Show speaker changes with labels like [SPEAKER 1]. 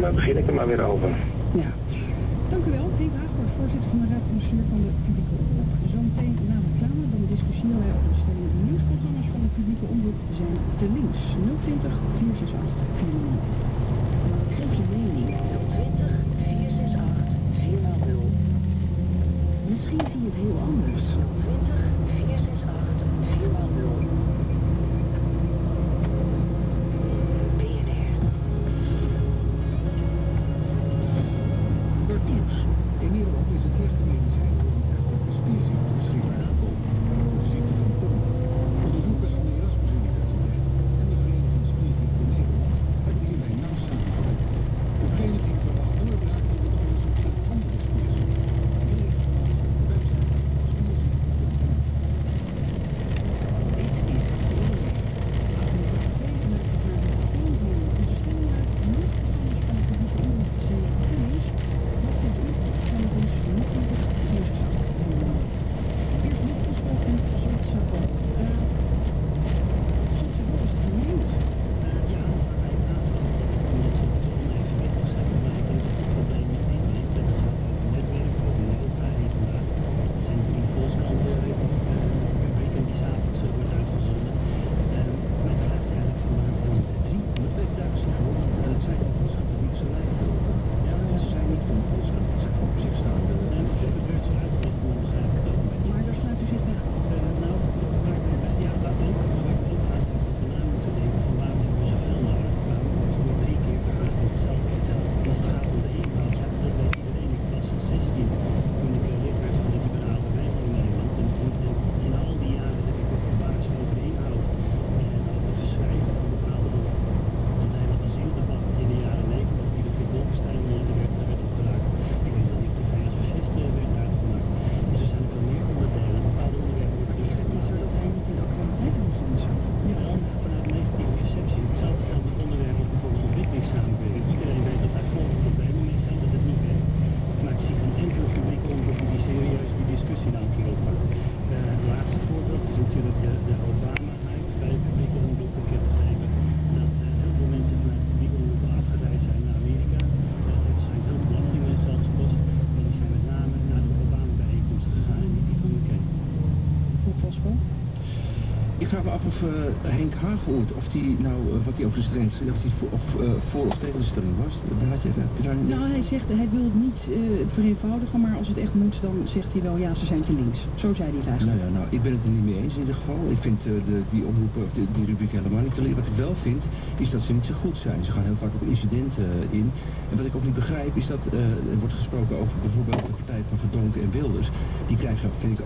[SPEAKER 1] eh, begin ik er maar weer over.
[SPEAKER 2] Ja. Dank u wel, Henk Haagwoord, voorzitter van de Raad van Bestuur van de publieke omroep. Zometeen na reclame, dan discussiëren wij over de stelling. De nieuwsprogramma's van de publieke omroep zijn te links. 020 468 400.
[SPEAKER 3] Geef je mening 020 468 400. Misschien zie je het heel anders.
[SPEAKER 4] Vraag me af of eh, Henk Hagehoort, of die nou, eh, wat hij over de stelling zei, of hij voor of, eh, voor of tegen de stelling was. Had je, heb daar.
[SPEAKER 2] Nou, hij zegt, hij wil het niet vereenvoudigen, maar als het echt moet, dan zegt hij wel, ja, ze zijn te links. Zo zei hij het
[SPEAKER 4] Nou
[SPEAKER 2] eigenlijk.
[SPEAKER 4] ja, nou, ik ben het er niet mee eens in ieder geval. Ik vind de, die omroepen, die, die rubriek helemaal niet te leren. Wat ik wel vind, is dat ze niet zo goed zijn. Ze gaan heel vaak op incidenten in. En wat ik ook niet begrijp, is dat er wordt gesproken over bijvoorbeeld de partij van Verdonken en Wilders. Die krijgen, vind ik,